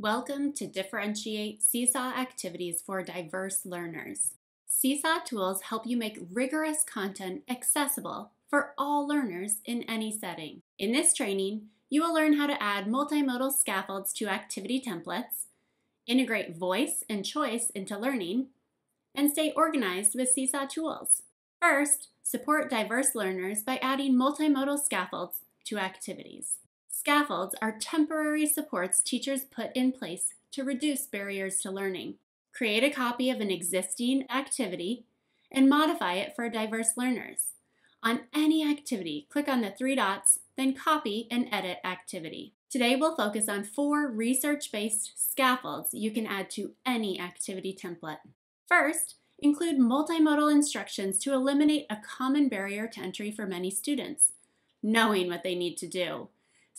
Welcome to Differentiate Seesaw Activities for Diverse Learners. Seesaw tools help you make rigorous content accessible for all learners in any setting. In this training, you will learn how to add multimodal scaffolds to activity templates, integrate voice and choice into learning, and stay organized with Seesaw tools. First, support diverse learners by adding multimodal scaffolds to activities. Scaffolds are temporary supports teachers put in place to reduce barriers to learning. Create a copy of an existing activity and modify it for diverse learners. On any activity, click on the three dots, then copy and edit activity. Today we'll focus on four research-based scaffolds you can add to any activity template. First, include multimodal instructions to eliminate a common barrier to entry for many students, knowing what they need to do.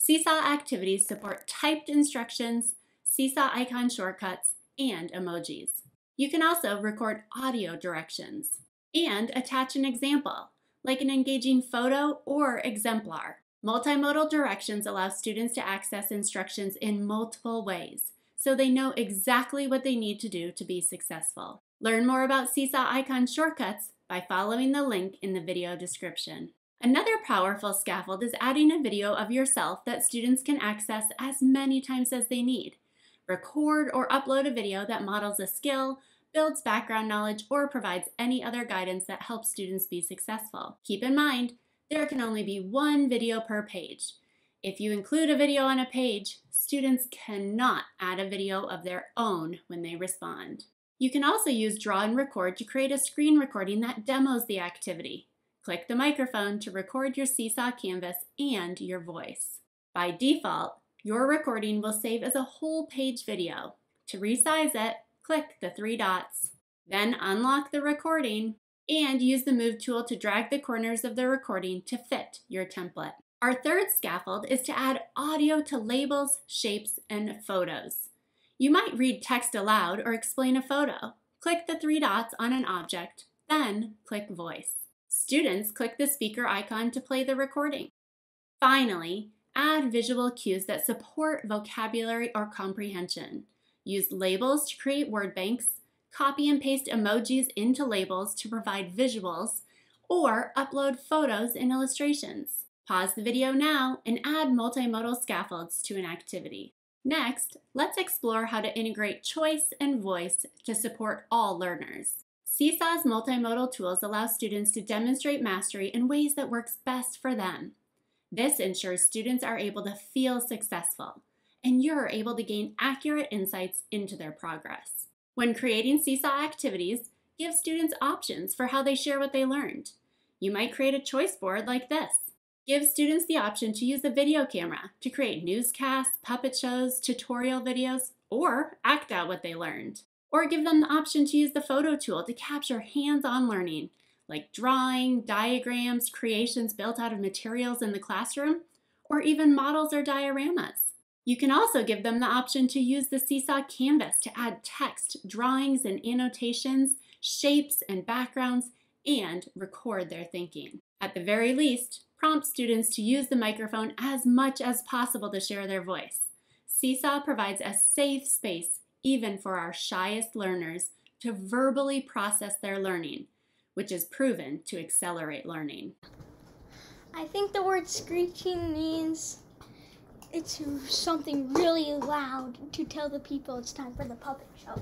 Seesaw activities support typed instructions, Seesaw icon shortcuts, and emojis. You can also record audio directions and attach an example, like an engaging photo or exemplar. Multimodal directions allow students to access instructions in multiple ways, so they know exactly what they need to do to be successful. Learn more about Seesaw icon shortcuts by following the link in the video description. Another powerful scaffold is adding a video of yourself that students can access as many times as they need. Record or upload a video that models a skill, builds background knowledge, or provides any other guidance that helps students be successful. Keep in mind, there can only be one video per page. If you include a video on a page, students cannot add a video of their own when they respond. You can also use Draw and Record to create a screen recording that demos the activity. Click the microphone to record your Seesaw canvas and your voice. By default, your recording will save as a whole page video. To resize it, click the three dots. Then unlock the recording and use the Move tool to drag the corners of the recording to fit your template. Our third scaffold is to add audio to labels, shapes, and photos. You might read text aloud or explain a photo. Click the three dots on an object, then click Voice. Students click the speaker icon to play the recording. Finally, add visual cues that support vocabulary or comprehension. Use labels to create word banks, copy and paste emojis into labels to provide visuals, or upload photos and illustrations. Pause the video now and add multimodal scaffolds to an activity. Next, let's explore how to integrate choice and voice to support all learners. Seesaw's multimodal tools allow students to demonstrate mastery in ways that works best for them. This ensures students are able to feel successful, and you're able to gain accurate insights into their progress. When creating Seesaw activities, give students options for how they share what they learned. You might create a choice board like this. Give students the option to use a video camera to create newscasts, puppet shows, tutorial videos, or act out what they learned or give them the option to use the photo tool to capture hands-on learning, like drawing, diagrams, creations built out of materials in the classroom, or even models or dioramas. You can also give them the option to use the Seesaw Canvas to add text, drawings, and annotations, shapes and backgrounds, and record their thinking. At the very least, prompt students to use the microphone as much as possible to share their voice. Seesaw provides a safe space even for our shyest learners, to verbally process their learning, which is proven to accelerate learning. I think the word screeching means it's something really loud to tell the people it's time for the puppet show.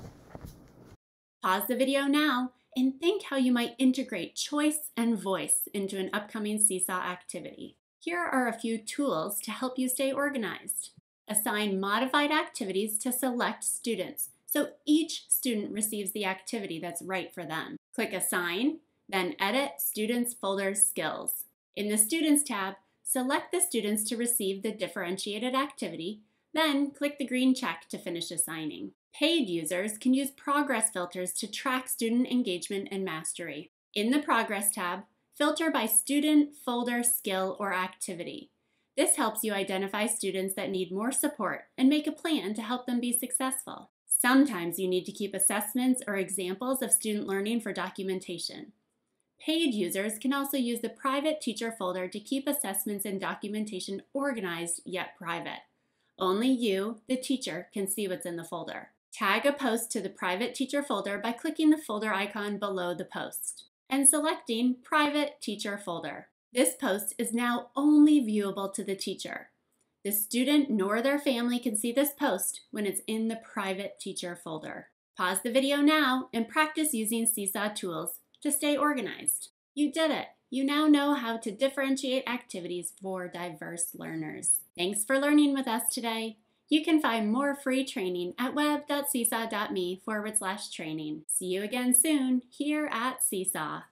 Pause the video now and think how you might integrate choice and voice into an upcoming Seesaw activity. Here are a few tools to help you stay organized. Assign modified activities to select students, so each student receives the activity that's right for them. Click Assign, then Edit Students Folders Skills. In the Students tab, select the students to receive the differentiated activity, then click the green check to finish assigning. Paid users can use progress filters to track student engagement and mastery. In the Progress tab, filter by student, folder, skill, or activity. This helps you identify students that need more support and make a plan to help them be successful. Sometimes you need to keep assessments or examples of student learning for documentation. Paid users can also use the private teacher folder to keep assessments and documentation organized yet private. Only you, the teacher, can see what's in the folder. Tag a post to the private teacher folder by clicking the folder icon below the post and selecting Private Teacher Folder. This post is now only viewable to the teacher. The student nor their family can see this post when it's in the private teacher folder. Pause the video now and practice using Seesaw tools to stay organized. You did it! You now know how to differentiate activities for diverse learners. Thanks for learning with us today. You can find more free training at web.seesaw.me forward slash training. See you again soon here at Seesaw.